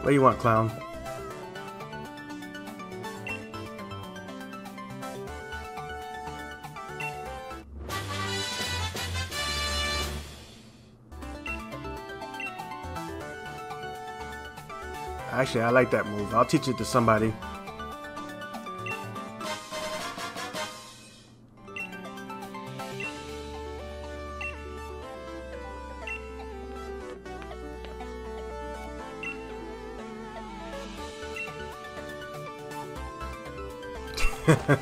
What do you want, clown? Actually, I like that move. I'll teach it to somebody. What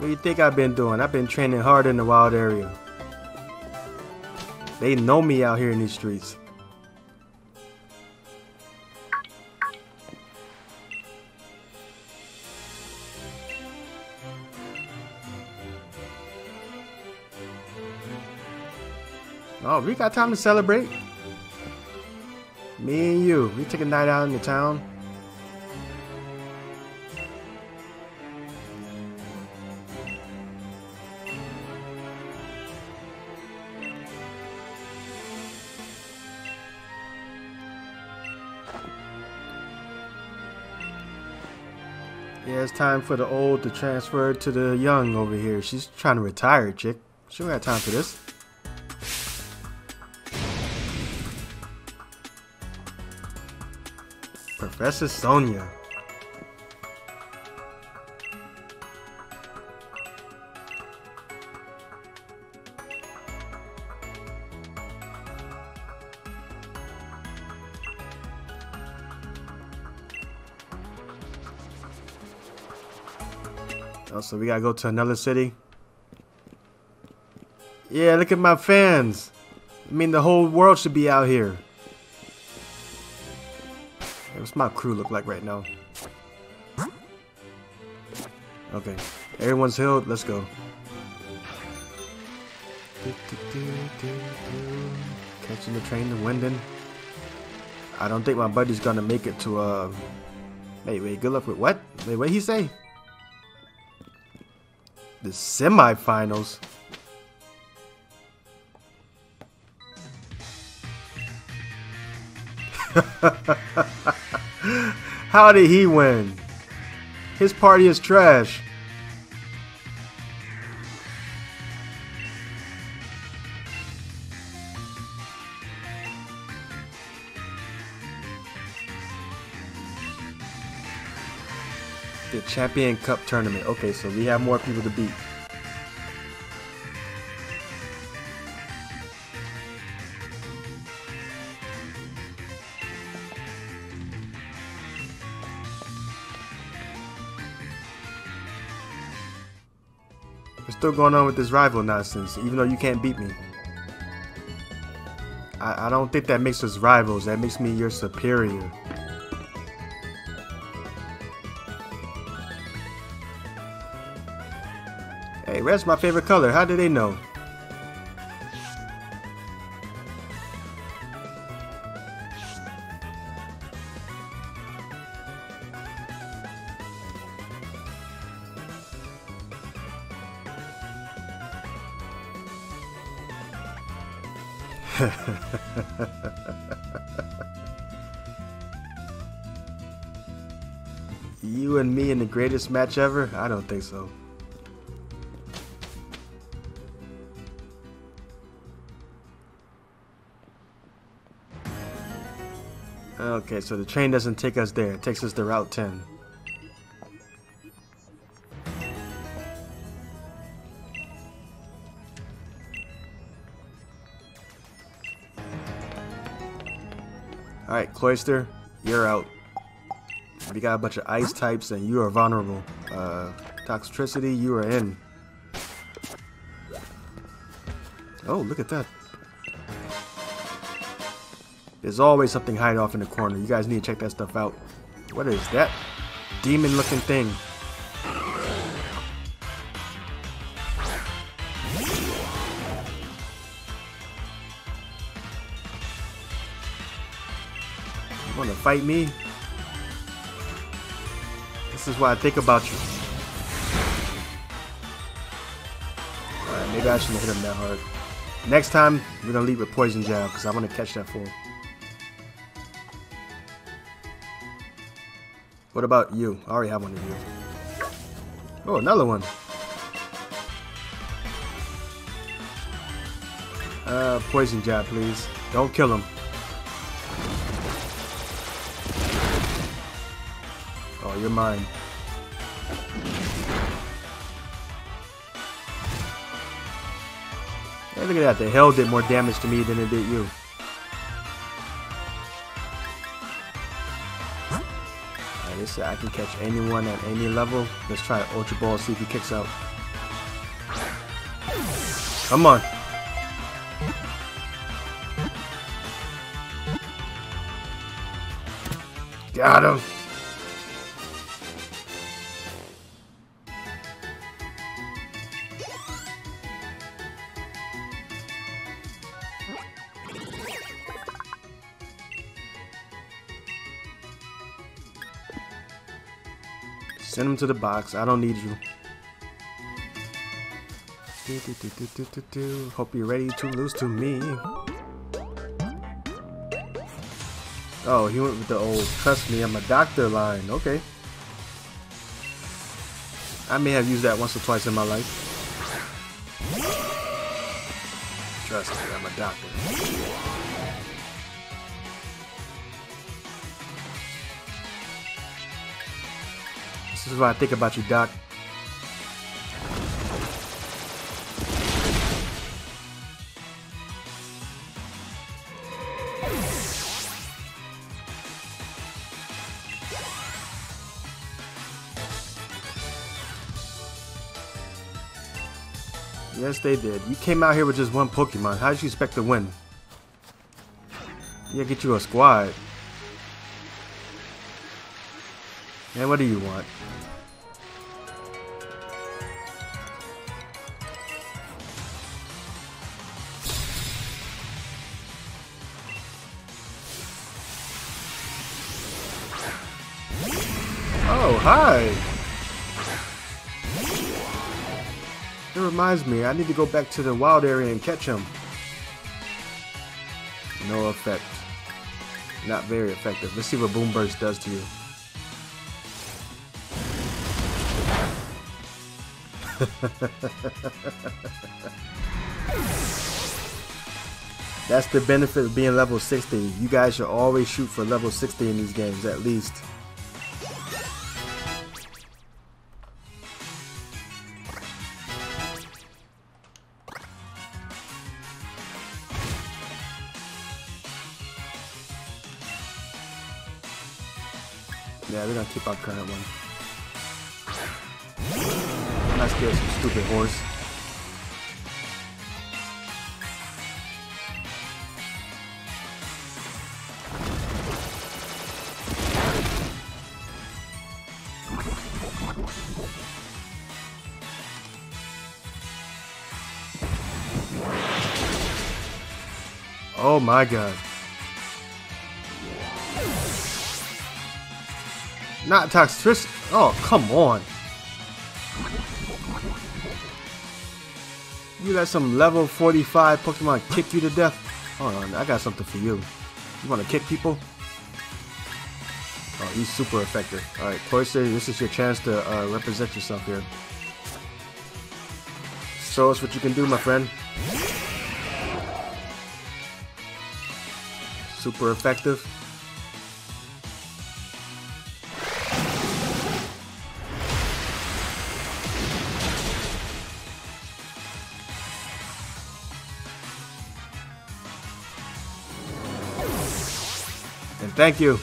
do you think I've been doing? I've been training hard in the wild area. They know me out here in these streets. We got time to celebrate. Me and you, we take a night out in the town. Yeah, it's time for the old to transfer to the young over here. She's trying to retire, chick. She don't got time for this. Professor Sonia. Oh, so we gotta go to another city. Yeah, look at my fans. I mean, the whole world should be out here. My crew look like right now? Okay, everyone's healed. Let's go. Catching the train to Wyndon. I don't think my buddy's gonna make it to uh. Wait, wait. Good luck with what? Wait, what he say? The semifinals. How did he win? His party is trash. The Champion Cup tournament. Okay, so we have more people to beat. Still going on with this rival nonsense, even though you can't beat me. I, I don't think that makes us rivals. That makes me your superior. Hey, red's my favorite color. How did they know? Greatest match ever? I don't think so. Okay, so the train doesn't take us there. It takes us to Route 10. Alright, Cloyster, you're out. You got a bunch of ice types and you are vulnerable. Uh, Toxtricity, you are in. Oh, look at that. There's always something hiding off in the corner. You guys need to check that stuff out. What is that? Demon looking thing. You wanna fight me? This is why I think about you. Alright, maybe I shouldn't hit him that hard. Next time, we're gonna leave with Poison Jab, because I want to catch that fool. What about you? I already have one of you. Oh, another one. Uh, poison jab, please. Don't kill him. Oh, you're mine. Look at that. The hell did more damage to me than it did you. Alright, this I can catch anyone at any level. Let's try Ultra Ball, see if he kicks out. Come on. Got him. Send him to the box. I don't need you. Do, do, do, Hope you're ready to lose to me. Oh, he went with the old trust me, I'm a doctor line. Okay. I may have used that once or twice in my life. Is what I think about you, Doc. Yes, they did. You came out here with just one Pokemon. How did you expect to win? Yeah, get you a squad. And what do you want? Oh, hi! It reminds me, I need to go back to the wild area and catch him. No effect. Not very effective. Let's see what Boomburst does to you. That's the benefit of being level 60. You guys should always shoot for level 60 in these games, at least. Yeah, we're gonna keep our current one. Stupid horse. Oh my god. Not Toxtricity. Oh, come on. You let some level 45 Pokemon kick you to death? Hold on, I got something for you. You want to kick people? Oh, he's super effective. Alright, Cloyster, this is your chance to uh, represent yourself here. Show us what you can do, my friend. Super effective. Thank you.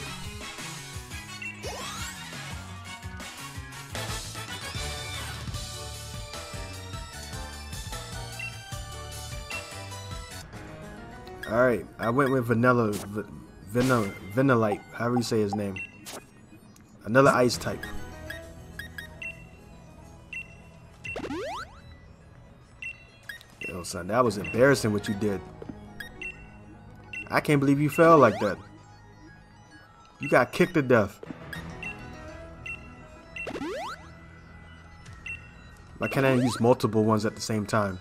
Alright, I went with Vanilla, Vanilla, Vanillite, however you say his name. Another ice type. Yo, son, that was embarrassing what you did. I can't believe you fell like that. You got kicked to death. Why can't I use multiple ones at the same time?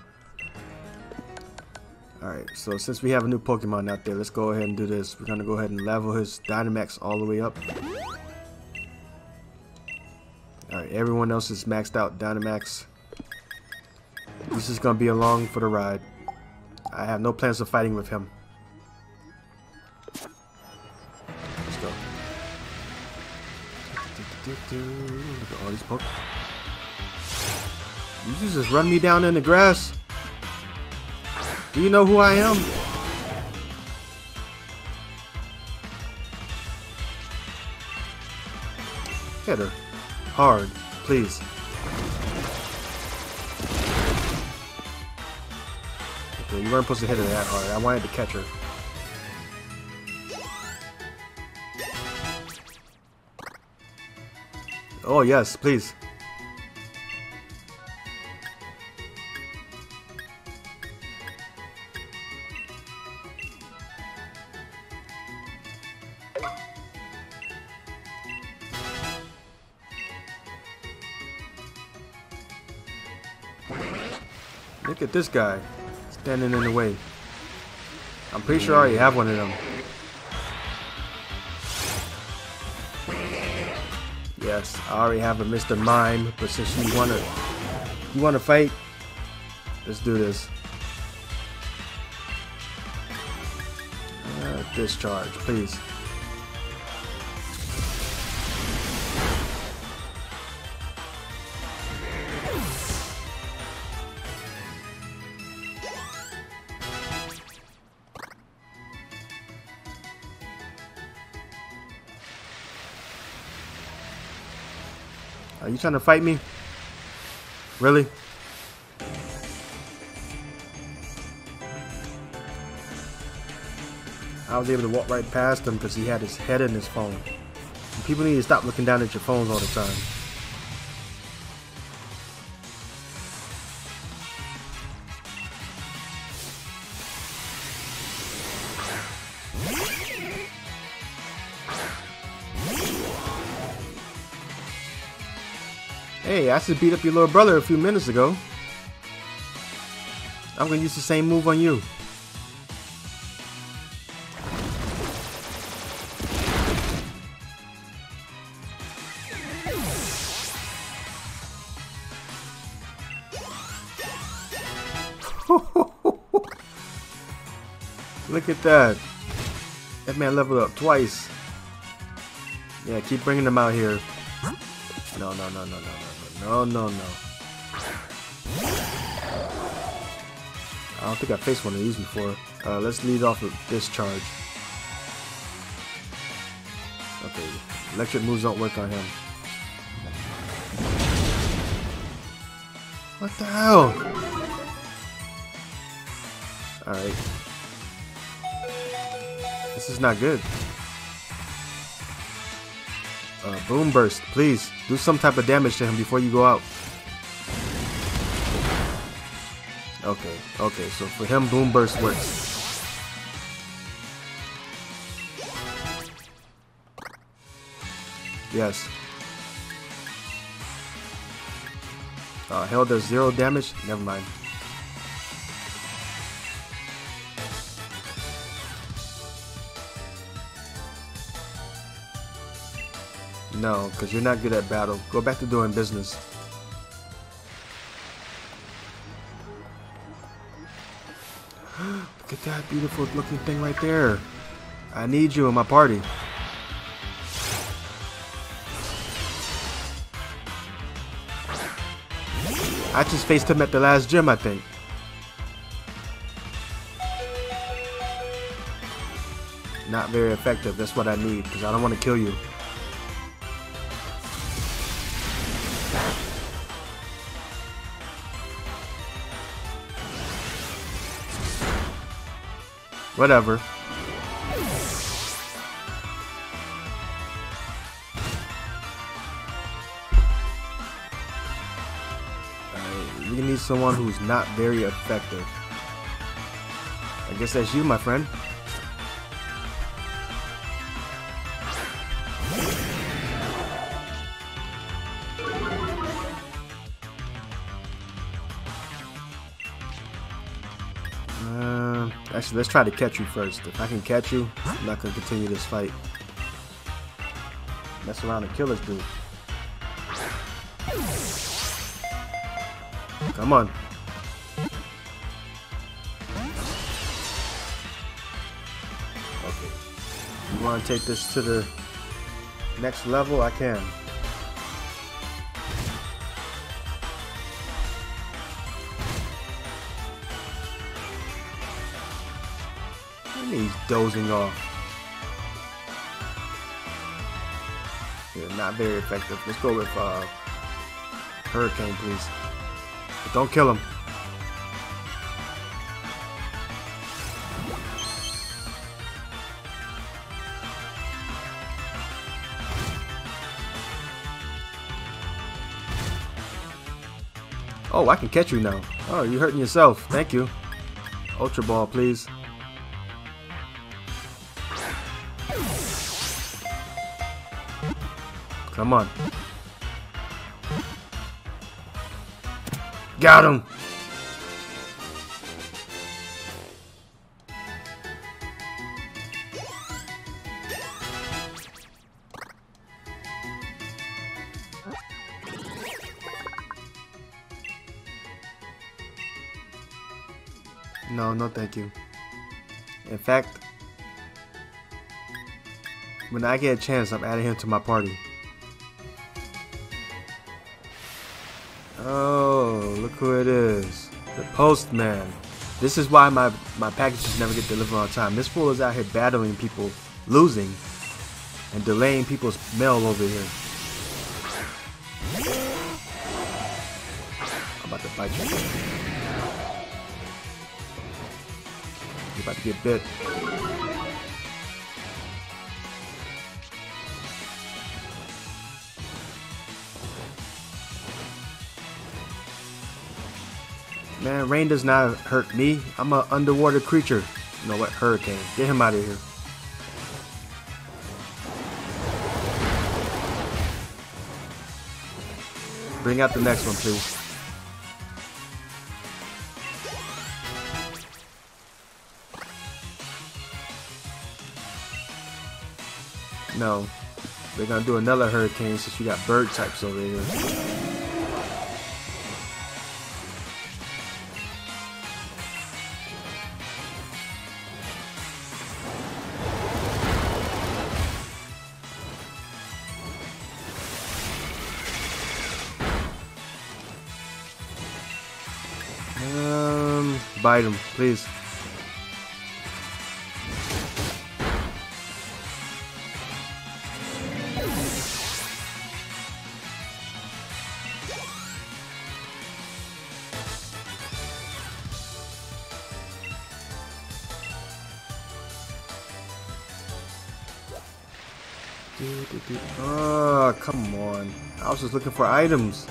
Alright, so since we have a new Pokemon out there, let's go ahead and do this. We're gonna go ahead and level his Dynamax all the way up. Alright, everyone else is maxed out Dynamax. This is gonna be along for the ride. I have no plans of fighting with him. Look at all these Pokemon. You just run me down in the grass? Do you know who I am? Hit her. Hard, please. Okay, you weren't supposed to hit her that hard. I wanted to catch her. Oh yes, please. Look at this guy standing in the way. I'm pretty sure I already have one of them. Yes, I already have a Mr. Mime, but since you wanna you wanna fight, let's do this. Uh, discharge, please. Trying to fight me? Really? I was able to walk right past him because he had his head in his phone. And people need to stop looking down at your phones all the time. Hey, I just beat up your little brother a few minutes ago. I'm gonna use the same move on you. Look at that. That man leveled up twice. Yeah, keep bringing them out here. No, no, no, no, no, no, no, no, no. I don't think I faced one of these before. Uh, let's lead off with discharge. Okay, electric moves don't work on him. What the hell? Alright. This is not good. Boom burst, please. Do some type of damage to him before you go out. Okay, okay, so for him, Boomburst works. Yes. Uh, hell does zero damage? Never mind. No, because you're not good at battle. Go back to doing business. Look at that beautiful looking thing right there. I need you in my party. I just faced him at the last gym, I think. Not very effective. That's what I need, because I don't want to kill you. Whatever. Alright, we need someone who's not very effective. I guess that's you, my friend. Actually, let's try to catch you first. If I can catch you, I'm not gonna continue this fight. Mess around and kill this dude. Come on. Okay. You want to take this to the next level? I can. Dozing off. Yeah, not very effective. Let's go with uh, Hurricane, please. But don't kill him. Oh, I can catch you now. Oh, you're hurting yourself. Thank you. Ultra Ball, please. Come on. Got him! No, no thank you. In fact, when I get a chance, I'm adding him to my party. Who it is. The postman. This is why my, my packages never get delivered on time. This fool is out here battling people, losing, and delaying people's mail over here. I'm about to fight you. You're about to get bit. Man, rain does not hurt me. I'm an underwater creature. You know what? Hurricane. Get him out of here. Bring out the next one, please. No. They're gonna do another hurricane since you got bird types over here. Bite him, please. Oh, come on. I was just looking for items.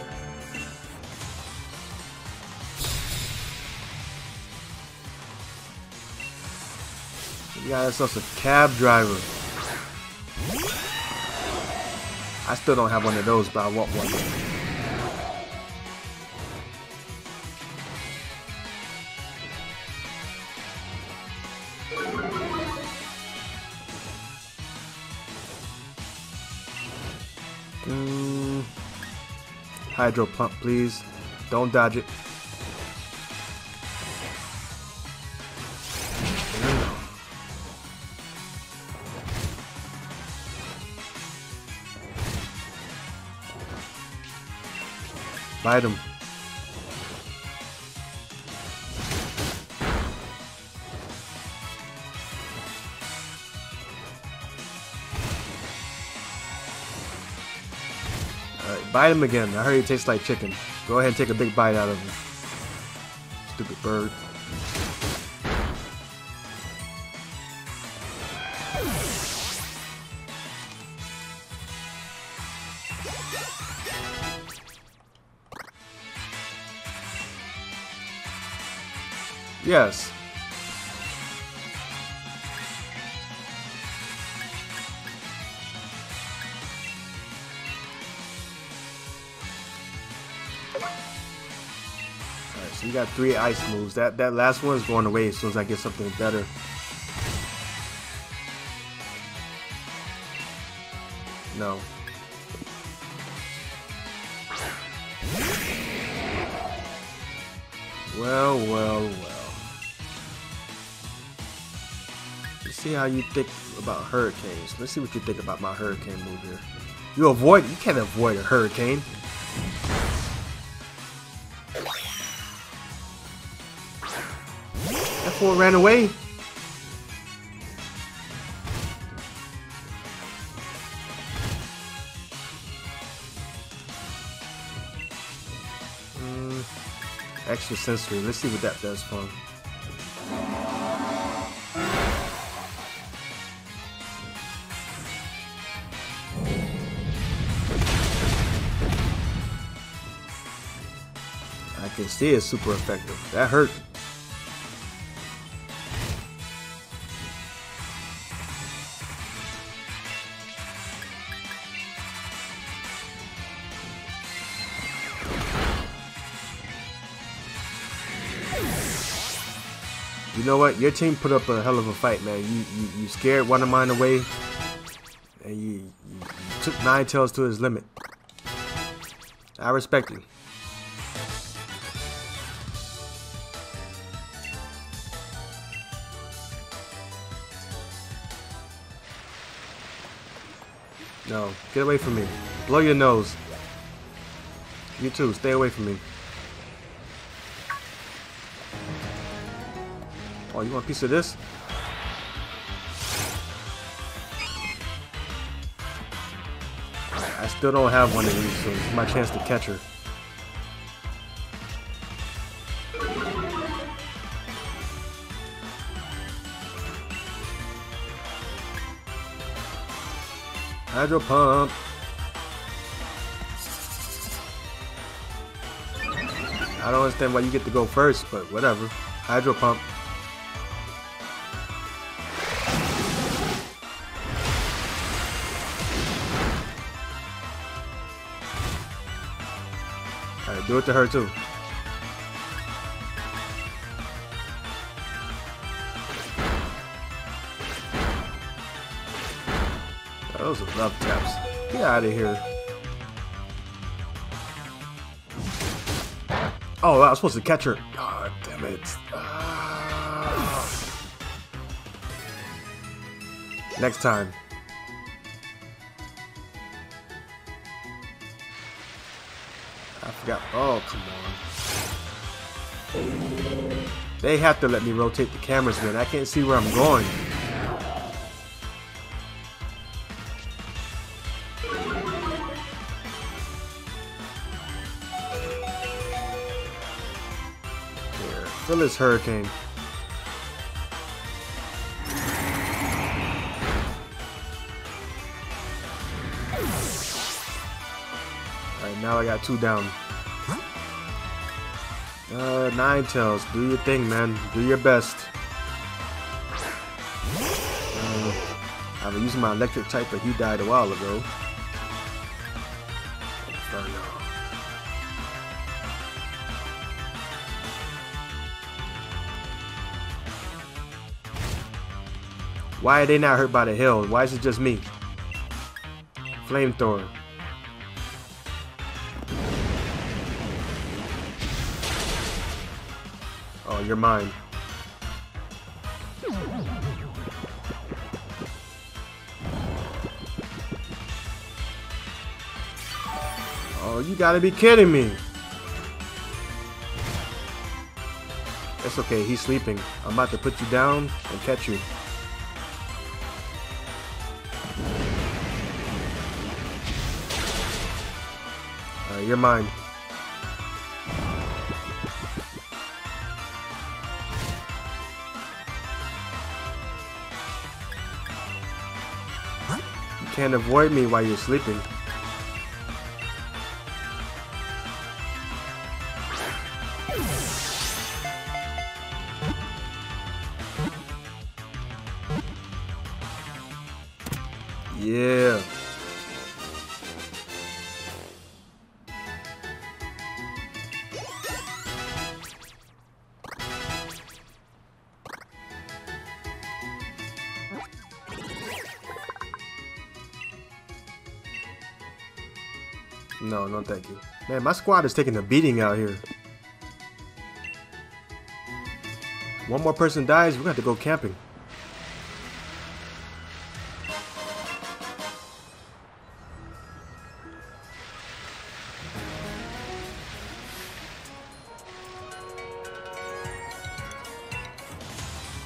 Got yourself a cab driver. I still don't have one of those, but I want one. Mm. Hydro pump, please. Don't dodge it. Bite him. Alright, bite him again. I heard he tastes like chicken. Go ahead and take a big bite out of him. Stupid bird. Yes. Alright, so you got three ice moves. That that last one is going away as soon as I get something better. No. Well, well, well. See how you think about hurricanes. Let's see what you think about my hurricane move here. You avoid, you can't avoid a hurricane. That fool ran away. Mm, Extrasensory. Let's see what that does for him. I can see it's super effective. That hurt. You know what? Your team put up a hell of a fight, man. You you, you scared one of mine away, and you, you, you took Ninetales to his limit. I respect you. No, get away from me. Blow your nose. You too, stay away from me. Oh, you want a piece of this? I still don't have one of these, so it's my chance to catch her. Hydro pump. I don't understand why you get to go first, but whatever. Hydro pump. Alright, do it to her too. Love taps. Get out of here. Oh, I was supposed to catch her. God damn it. Ah. Next time. I forgot. Oh, come on. They have to let me rotate the cameras, man. I can't see where I'm going. This hurricane. Alright, now I got two down. Uh, Ninetales, do your thing, man. Do your best. Uh, I've been using my electric type, but he died a while ago. Why are they not hurt by the hill? Why is it just me? Flamethrower. Oh, you're mine. Oh, you gotta be kidding me. It's okay, he's sleeping. I'm about to put you down and catch you. You're mine. You can't avoid me while you're sleeping. No, no thank you. Man, my squad is taking a beating out here. One more person dies, we're got to go camping.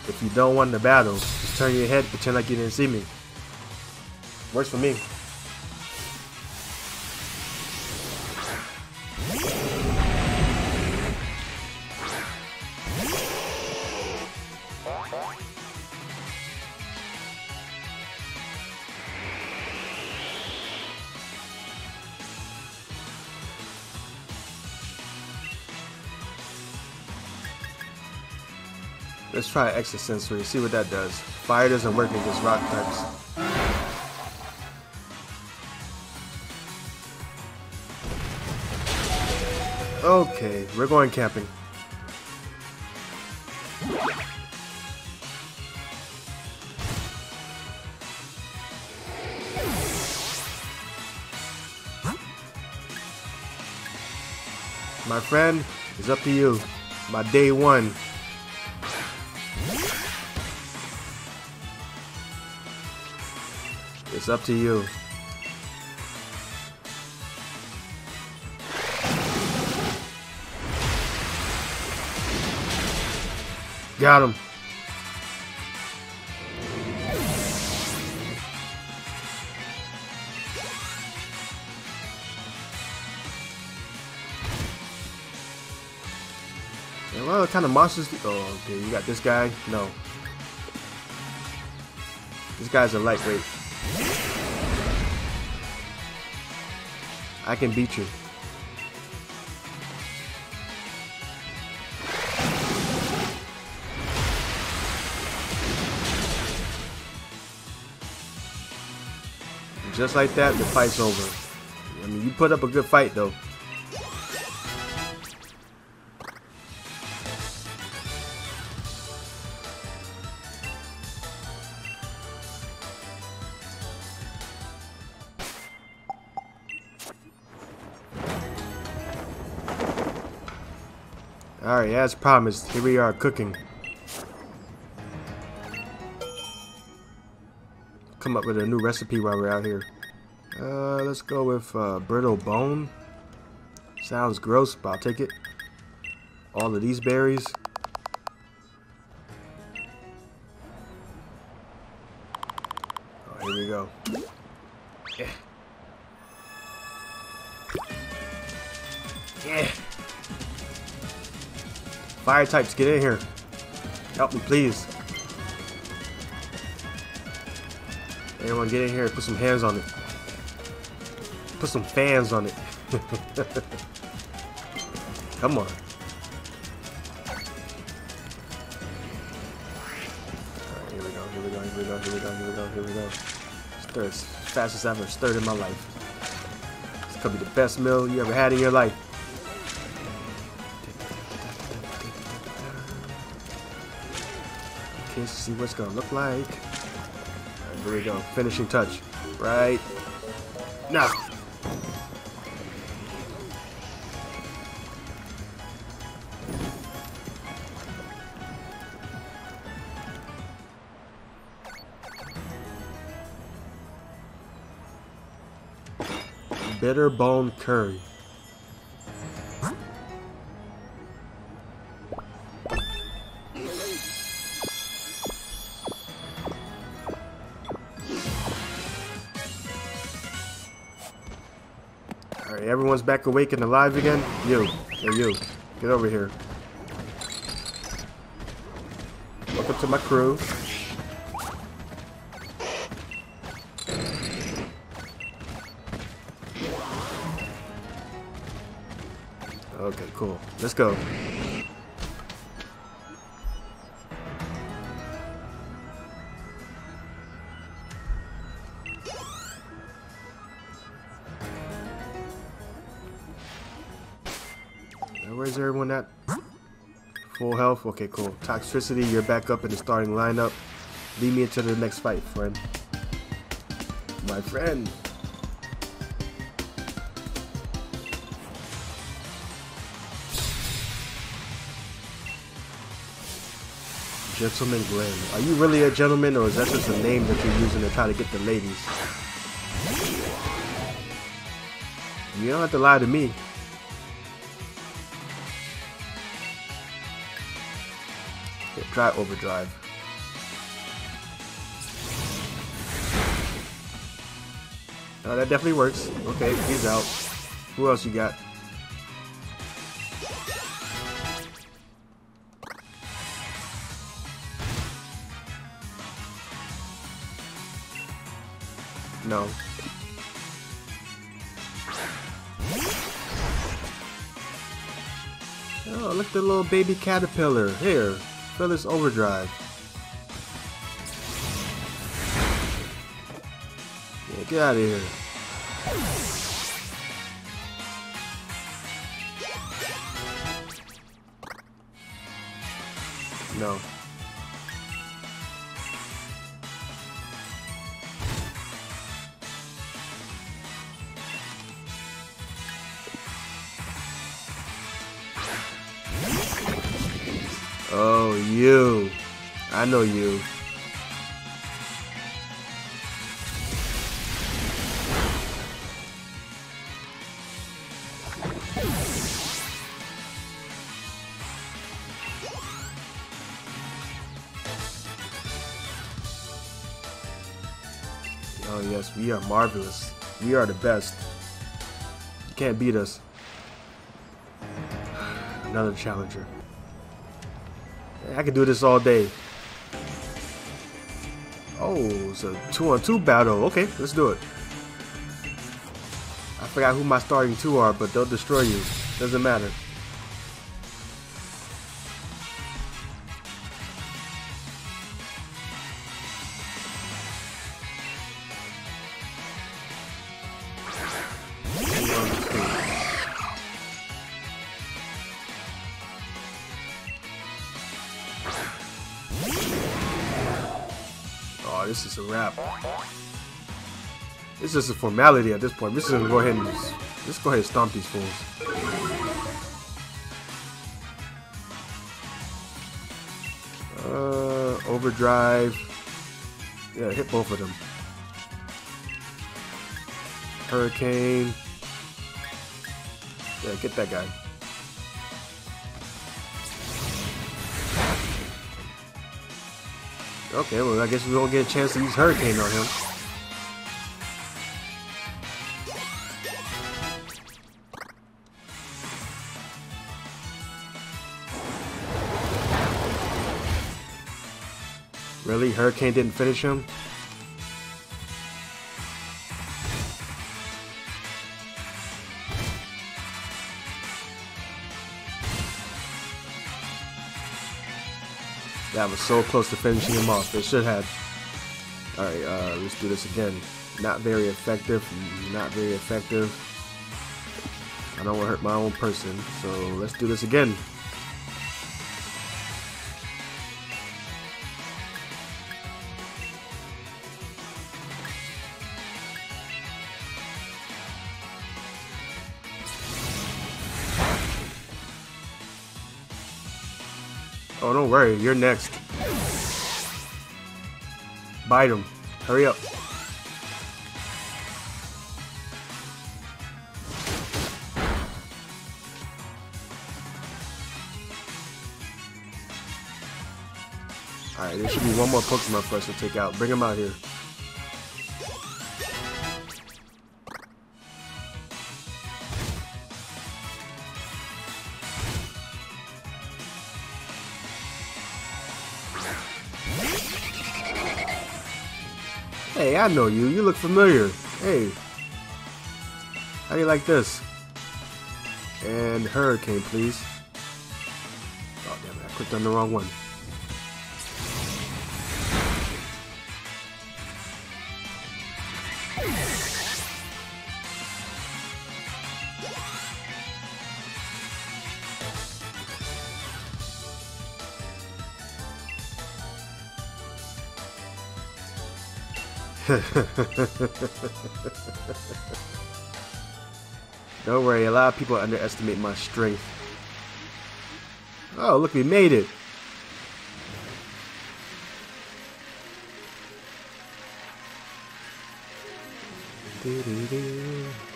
If you don't want the battle, just turn your head, pretend like you didn't see me. Works for me. Try Extrasensory, see what that does. Fire doesn't work against rock types. Okay, we're going camping. My friend, it's up to you. My day one. It's up to you. Got him. And what kind of monsters? Oh, okay. You got this guy. No. This guy's a lightweight. I can beat you. Just like that, the fight's over. I mean, you put up a good fight, though. As promised, here we are cooking. Come up with a new recipe while we're out here. Uh, let's go with uh, brittle bone. Sounds gross, but I'll take it. All of these berries. Types, get in here. Help me, please. Everyone get in here put some hands on it. Put some fans on it. Come on. Alright, here we go, here we go, here we go, here we go, here we go, here we go. Stir as fast as I've ever stirred in my life. This could be the best meal you ever had in your life. Okay, let's see what's gonna look like. Right, here we go. Finishing touch. Right now. Bitter bone curry. Back awake and alive again. You, you, get over here. Welcome to my crew. Okay, cool. Let's go. Okay, cool. Toxtricity, you're back up in the starting lineup. Lead me into the next fight, friend. My friend. Gentleman Glenn. Are you really a gentleman or is that just a name that you're using to try to get the ladies? You don't have to lie to me. Try overdrive. Oh, that definitely works. Okay, he's out. Who else you got? No. Oh, look at the little baby caterpillar. Here, this overdrive. Yeah, get out of here. Are marvelous. We are the best. You can't beat us. Another challenger. I could do this all day. Oh, it's a two on two battle. Okay, let's do it. I forgot who my starting two are, but they'll destroy you. Doesn't matter. This is a wrap. It's just a formality at this point. This is gonna go ahead and just, let's go ahead and stomp these fools. Uh, overdrive. Yeah, hit both of them. Hurricane. Yeah, get that guy. Okay, well, I guess we won't get a chance to use Hurricane on him. Really? Hurricane didn't finish him? That was so close to finishing him off. They should have. Alright, uh, let's do this again. Not very effective. Not very effective. I don't want to hurt my own person, so let's do this again. You're next. Bite him. Hurry up. Alright, there should be one more Pokemon for us to take out. Bring him out here. I know you. You look familiar. Hey. How do you like this? And Hurricane, please. Oh, damn it. I clicked on the wrong one. Don't worry, a lot of people underestimate my strength. Oh, look, we made it.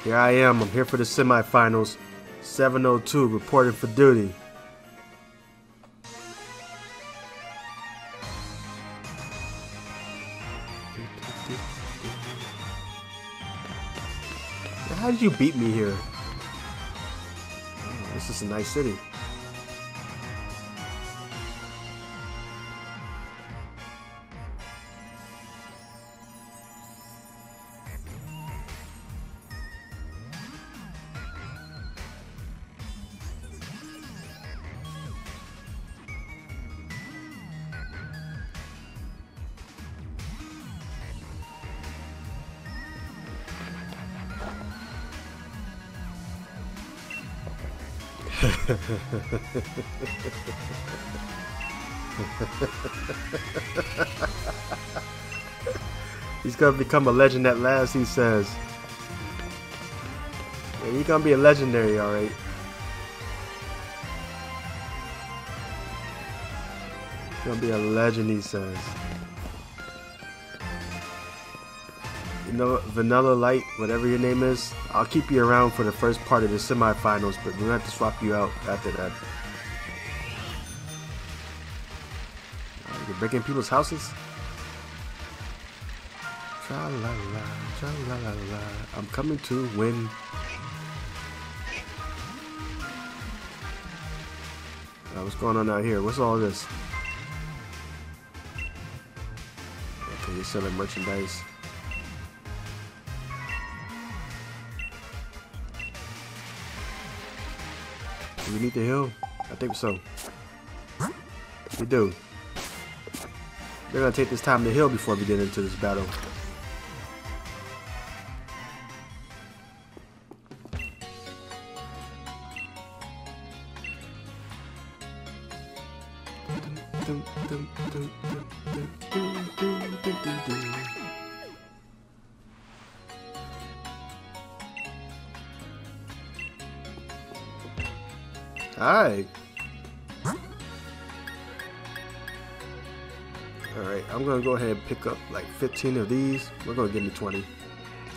Here I am. I'm here for the semifinals. 702, reporting for duty. Did you beat me here? Oh, this is a nice city. he's gonna become a legend at last, he says. Yeah, he's gonna be a legendary, alright. Gonna be a legend, he says. Know, Vanilla Light, whatever your name is, I'll keep you around for the first part of the semifinals, but we're gonna have to swap you out after that. You're breaking people's houses? Tra la la, tra la la la. I'm coming to win. Uh, what's going on out here? What's all this? Okay, you're selling merchandise. Do we need the hill? I think so. We do. They're gonna take this time to heal before we get into this battle. Gonna go ahead and pick up like 15 of these. We're gonna give me 20.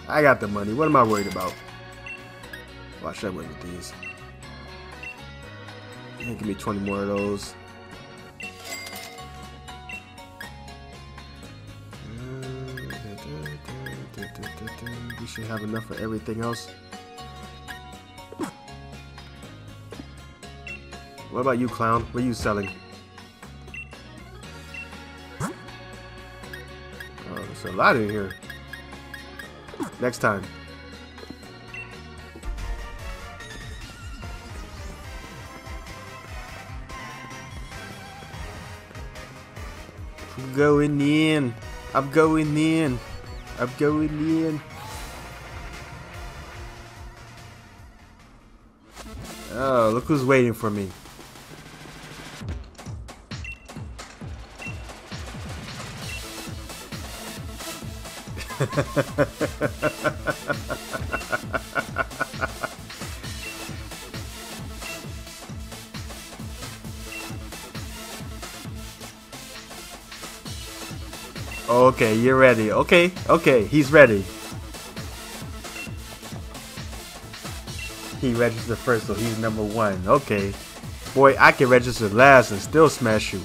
I got the money. What am I worried about? Watch I wait with these? Yeah, give me 20 more of those. Mm, we should have enough for everything else. What about you, clown? What are you selling? A lot in here. Next time. I'm going in. I'm going in. I'm going in. Oh, look who's waiting for me. okay, you're ready. Okay, okay, he's ready. He registered first, so he's number one. Okay. Boy, I can register last and still smash you.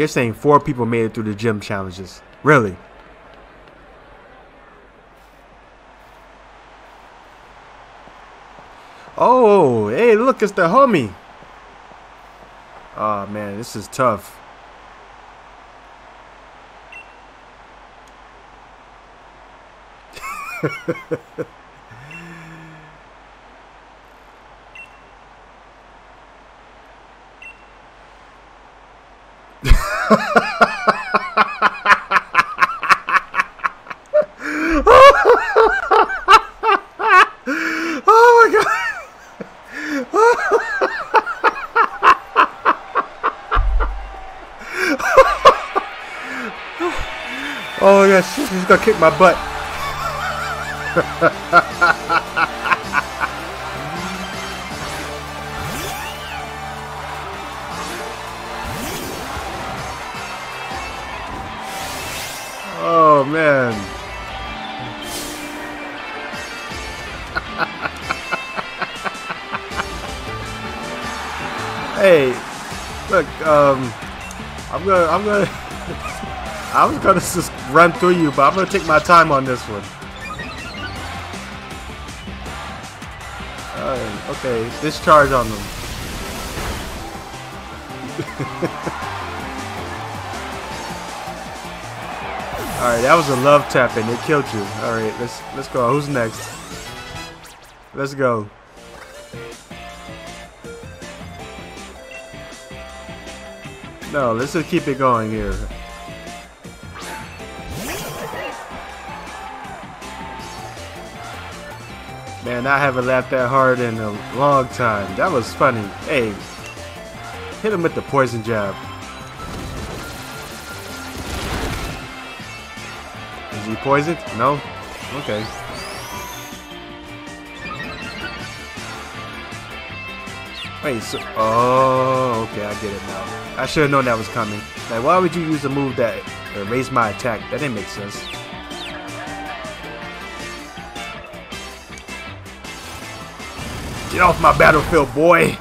You're saying four people made it through the gym challenges. Really? Oh, hey, look, it's the homie. Oh, man, this is tough. oh my god. oh gosh, she's gonna kick my butt. gonna, I'm gonna, I was gonna just run through you, but I'm gonna take my time on this one. Okay, discharge on them. Alright, that was a love tap and it killed you. Alright, let's let's go. Who's next? Let's go. Let's just keep it going here. Man, I haven't laughed that hard in a long time. That was funny. Hey, hit him with the poison jab. Is he poisoned? No? Okay. Wait, so... Oh, okay, I get it now. I should have known that was coming. Like, why would you use a move that raised my attack? That didn't make sense. Get off my battlefield, boy!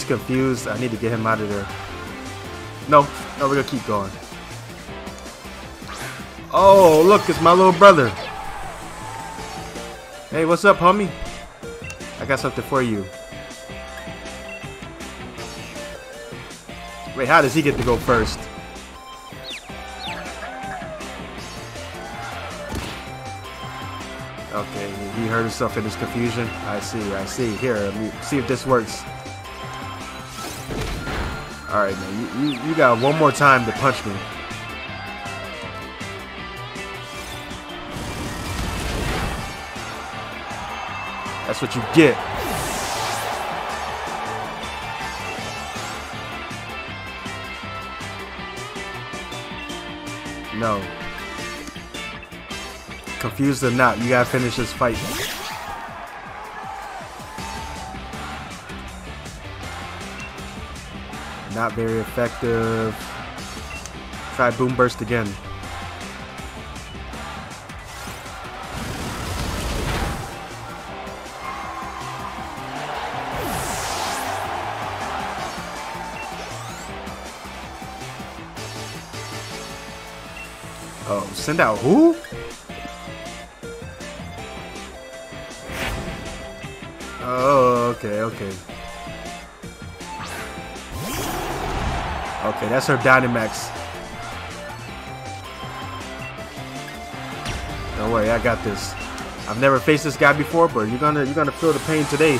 He's confused, I need to get him out of there. No, no, we're gonna keep going. Oh, look, it's my little brother. Hey, what's up, homie? I got something for you. Wait, how does he get to go first? Okay, he hurt himself in his confusion. I see, I see. Here, let me see if this works. Alright, man, you, you, you got one more time to punch me. That's what you get. No. Confused or not, you gotta finish this fight. Not very effective. Try Boomburst again. Oh, send out who? That's her Dynamax. Don't worry, I got this. I've never faced this guy before, but you're gonna you're gonna feel the pain today.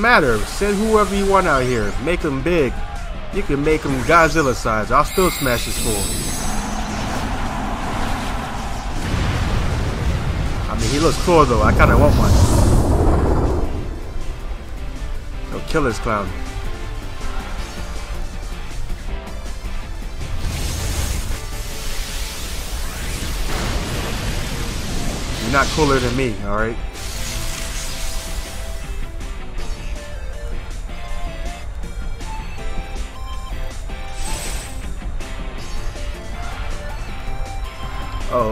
Don't matter. Send whoever you want out here. Make them big. You can make them Godzilla size. I'll still smash this fool. I mean, he looks cool though. I kind of want one. Go kill this clown. You're not cooler than me, alright?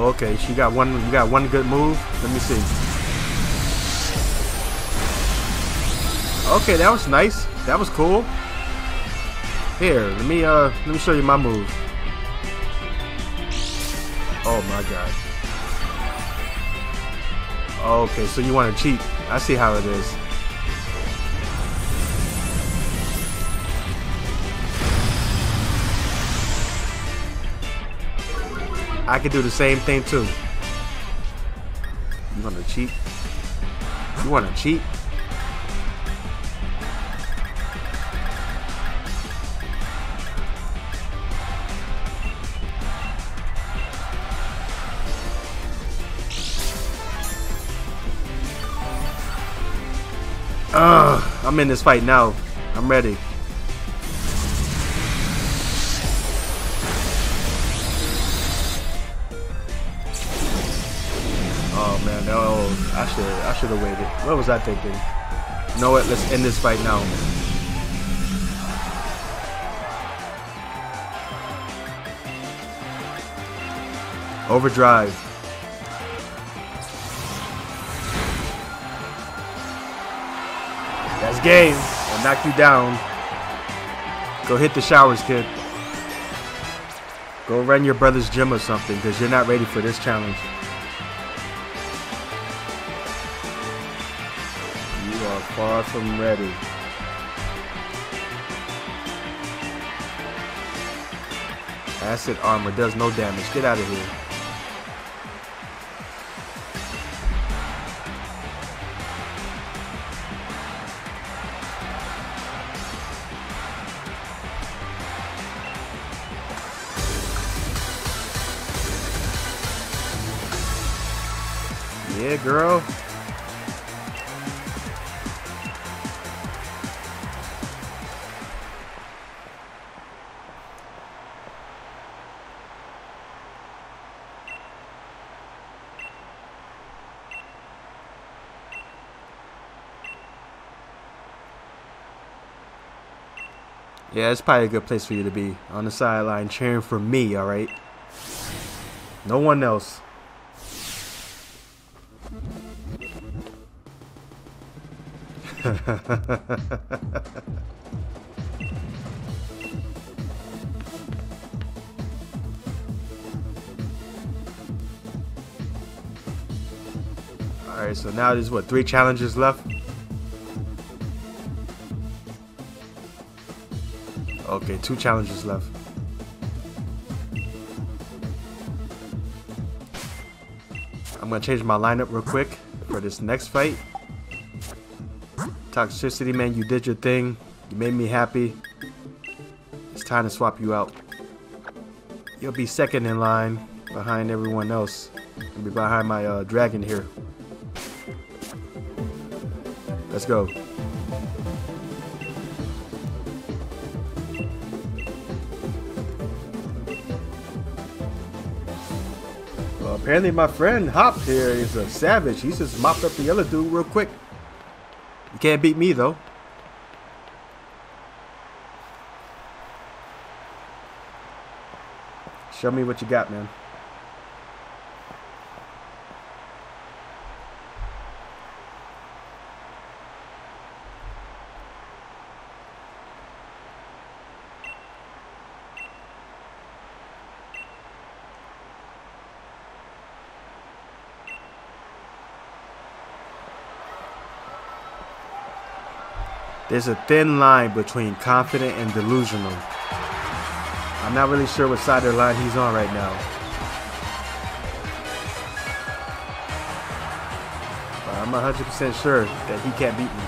Okay. She got one. You got one good move. Let me see. Okay, that was nice. That was cool. Here, let me uh, let me show you my move. Oh my god. Okay, so you want to cheat? I see how it is. I can do the same thing too. You wanna cheat? You wanna cheat? Ugh, I'm in this fight now. I'm ready. Should have waited. What was I thinking? Know what? Let's end this fight now. Overdrive. That's game. I'll knock you down. Go hit the showers, kid. Go run your brother's gym or something, because you're not ready for this challenge. From ready. Acid armor does no damage. Get out of here. Yeah, girl. Yeah, it's probably a good place for you to be on the sideline cheering for me, alright? No one else. Alright, so now there's what, three challenges left? Okay, two challenges left. I'm gonna change my lineup real quick for this next fight. Toxtricity, man, you did your thing. You made me happy. It's time to swap you out. You'll be second in line behind everyone else. You'll be behind my uh, dragon here. Let's go. Apparently my friend Hop here is a savage. He's just mopped up the other dude real quick. You can't beat me though. Show me what you got, man. There's a thin line between confident and delusional. I'm not really sure what side of the line he's on right now. But I'm 100% sure that he can't beat me.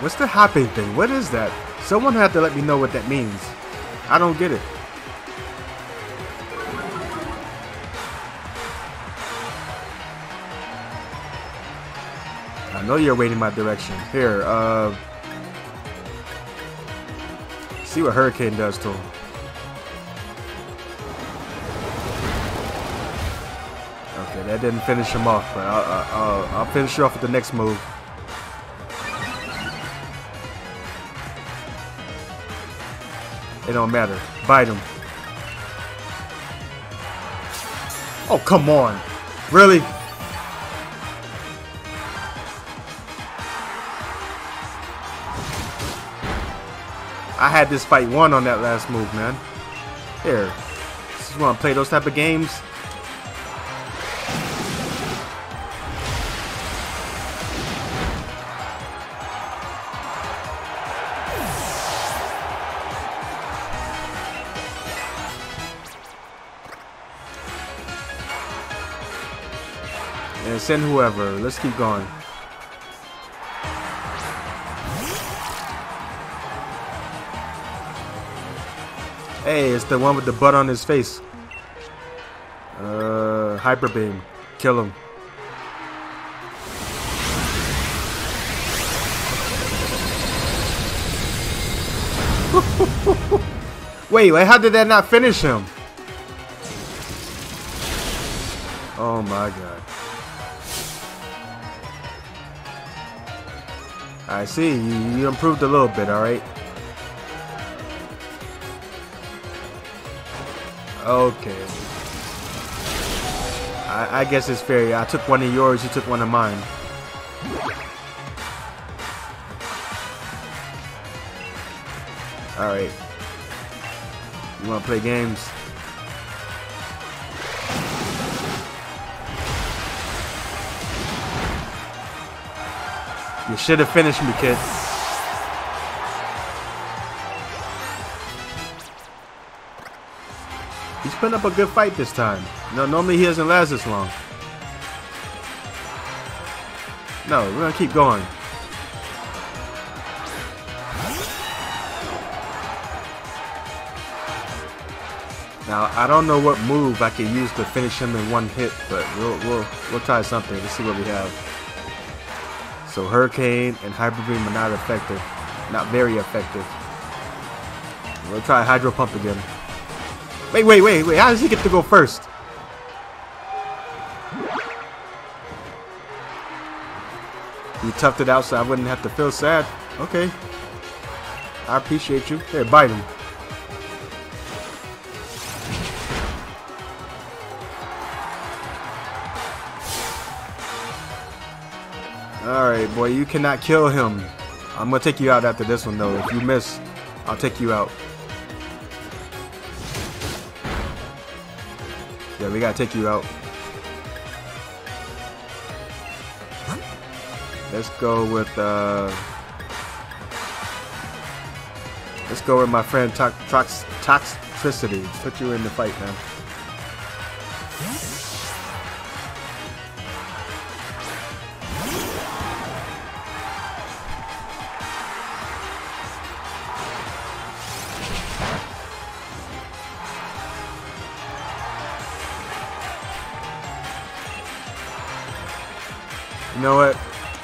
What's the hopping thing? What is that? Someone had to let me know what that means. I don't get it. I know you're waiting my direction. Here, uh... See what Hurricane does to him. Okay, that didn't finish him off, but I'll, I'll, I'll finish you off with the next move. It don't matter. Bite him. Oh, come on. Really? I had this fight won on that last move, man. Here. Just want to play those type of games? Send whoever. Let's keep going. Hey, it's the one with the butt on his face. Uh, Hyper Beam. Kill him. wait, wait, how did that not finish him? Oh my god. I see, you, you improved a little bit, alright? Okay. I, I guess it's fair. I took one of yours, you took one of mine. Alright. You wanna play games? You should have finished me, kid. He's putting up a good fight this time. No, normally he doesn't last this long. No, we're gonna keep going. Now I don't know what move I can use to finish him in one hit, but we'll we'll we'll try something. Let's see what we have. So Hurricane and Hyper Beam are not effective, not very effective. We'll try Hydro Pump again. Wait, wait, wait, wait. How does he get to go first? You toughed it out so I wouldn't have to feel sad. Okay. I appreciate you. Here, bite him. Boy, you cannot kill him. I'm gonna take you out after this one, though. If you miss, I'll take you out. Yeah, we gotta take you out. Let's go with, uh... Let's go with my friend Tox Toxtricity. Put you in the fight, man.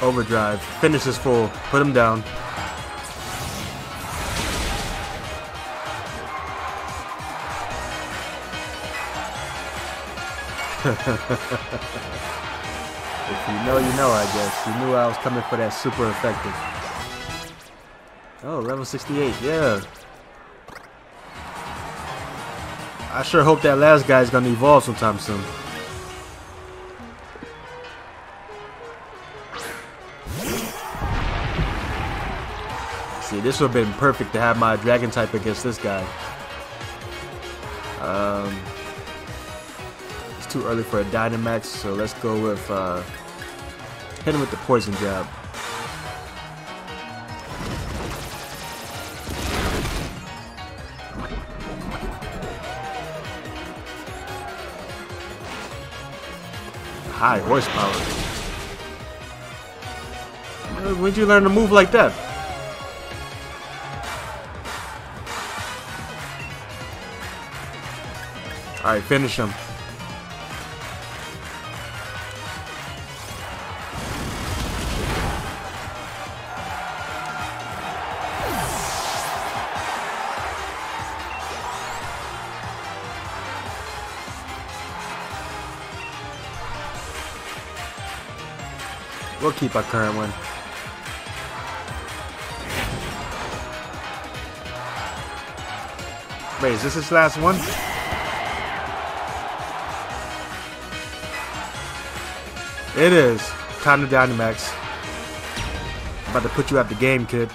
Overdrive. Finish is full. Put him down. if you know, you know, I guess. You knew I was coming for that super effective. Oh, level 68. Yeah. I sure hope that last guy's gonna evolve sometime soon. This would have been perfect to have my dragon type against this guy. Um, it's too early for a Dynamax, so let's go with uh, with the poison jab. High horsepower. When'd you learn to move like that? Alright, finish him. We'll keep our current one. Wait, is this his last one? It is. Time to Dynamax. About to put you out the game, kid.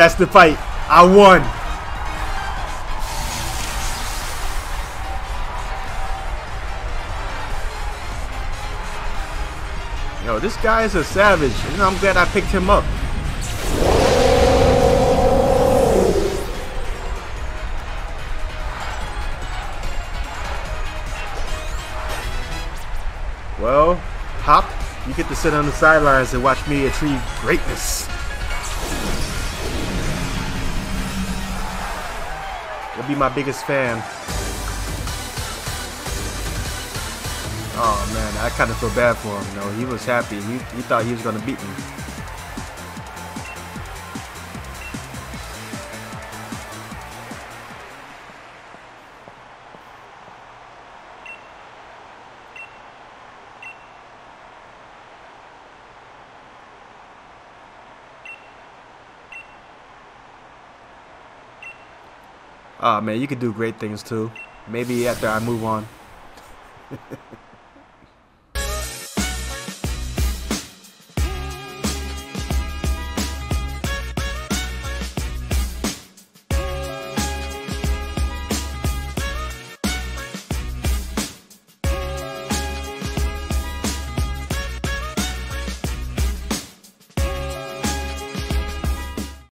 That's the fight. I won. Yo, this guy is a savage. And I'm glad I picked him up. Well, Hop, you get to sit on the sidelines and watch me achieve greatness. Be my biggest fan. Oh man, I kind of feel bad for him. No, he was happy. He, he thought he was gonna beat me. Man, you could do great things too. Maybe after I move on.